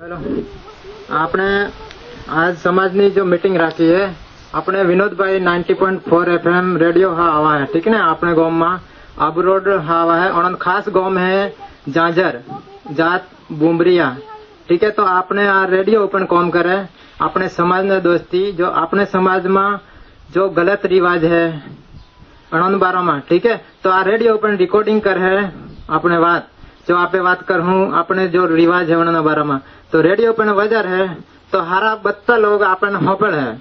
Hello. આપણે આજ સમાજની જો મીટિંગ રાખી છે આપણે Vinodbhai ninety point four FM radio હા આવા હે, ઠીક ને? આપણે ગામમાં આબરોડ હા આવા હે और ખાસ ગામ હે જાજર જાત બુમરિયા. ઠીક હે? તો આપણે આ રેડિયો ઉપર કોમ કરે. આપણે સમાજને દોસ્તી, જો આપણે સમાજમાં જો ગલત રિવાજ હે અણન બારામાં, ઠીક હે? તો આ રેડિયો ઉપર રેકોર્ડિંગ કરે આપણે વાત. जो आपे बात कर हूँ अपने जो रिवाज है उन्होंने बारे में तो रेडियो पर वजर है तो हारा बत्ता लोग अपन होपड़ है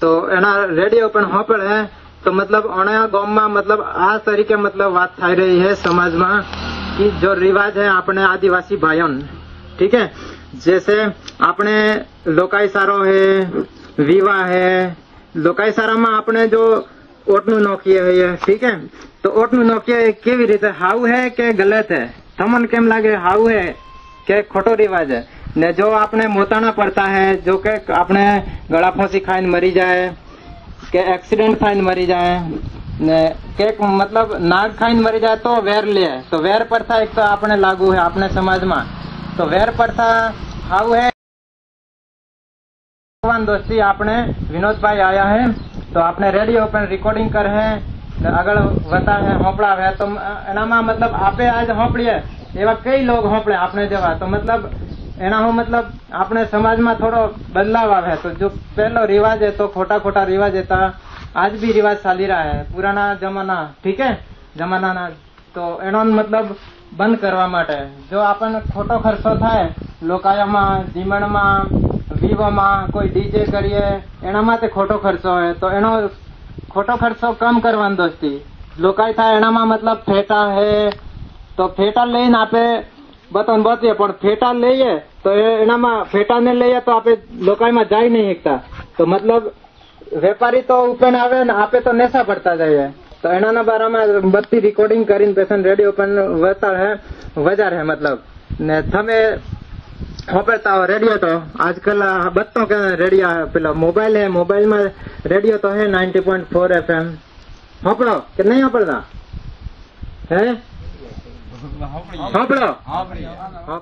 तो एना रेडियो पर होपड़ है तो मतलब अणा गांव में मतलब आ तरीके मतलब बात થઈ रही है समाज में कि जो रिवाज है अपने आदिवासी भाइयों ठीक है जैसे अपने लोकाई सारो है विवाह है लोकाई सारा में अपने जो ઓટનું નોકીએ है ठीक है तो ઓટનું નોકીએ કેવી રીતે હાવ है કે ગલત है તમને કેમ લાગે? હાવું હે? કે ખોટો રિવાજ હે? ને જો આપણે મોતાના પડતા હે, જો કે આપણે ગળા ફોસી ખાઈને મરી જાય, કે એક્સિડન્ટ ખાઈને મરી જાય, ને કે મતલબ નાગ ખાઈને મરી જાય, તો વેર લે. તો વેર પડતા એક તો આપણે લાગુ હે આપણે સમાજમાં. તો વેર પડતા હાવું હે? ભગવાન દોસ્તી આપણે વિનોદભાઈ આયા હે. તો આપણે રેડિયો પર રિકોર્ડિંગ કર હે. આગળ વતાવે હોંપડાવે, તો એનામાં મતલબ આપે આજ હોંપડીએ, એવા કઈ લોગ હોંપડે આપણે જેવા? તો મતલબ એના હું મતલબ આપણે સમાજમાં થોડો બદલાવ આવે. તો જો પહેલો રિવાજ હે તો ખોટા ખોટા રિવાજ હતા આજ બી રિવાજ ચાલી રહ્યા હે પુરાના જમાના, ઠીક જમાનાના, તો એનો મતલબ બંધ કરવા માટે. જો આપણને ખોટો ખર્ચો થાય, લોકાયામાં, જીમણમાં, વિવોમાં કોઈ ડીજે કરીએ એનામાં તે ખોટો ખર્ચો હોય, તો એનો ખોટો ખર્ચો કમ કરવાનો દોસ્તી. લોકાય થાય એનામાં મતલબ ફેટા હે, તો ફેટા લઈને આપે, બતન બચીએ પણ ફેટા લઈએ તો એનામાં ફેટાને લઈએ તો આપણે લોકાયમાં જાય નહીં શકતા તો મતલબ વેપારી તો ઉપર આવે ને આપે તો નેશા પડતા જઈએ. તો એનાના બારામાં બધી રેકોર્ડિંગ કરીને પેશન રેડિયો પણ વધતા હે, વજાર હે મતલબ. ને તમે ખોપરતા રેડિયો તો આજકાલ બધો કે રેડિયો પેલો મોબાઈલ હે મોબાઈલમાં રેડિયો તો હે નાઇન્ટી પોઈન્ટ ફોર એફએમ હોપડો કે નહીં હોપડતા હે? હોપડો હોપડો